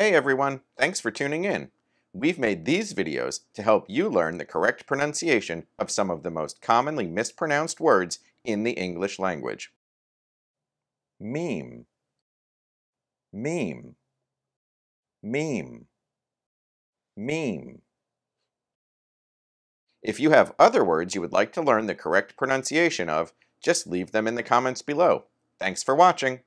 Hey everyone, thanks for tuning in. We've made these videos to help you learn the correct pronunciation of some of the most commonly mispronounced words in the English language. Meme Meme Meme Meme If you have other words you would like to learn the correct pronunciation of, just leave them in the comments below. Thanks for watching!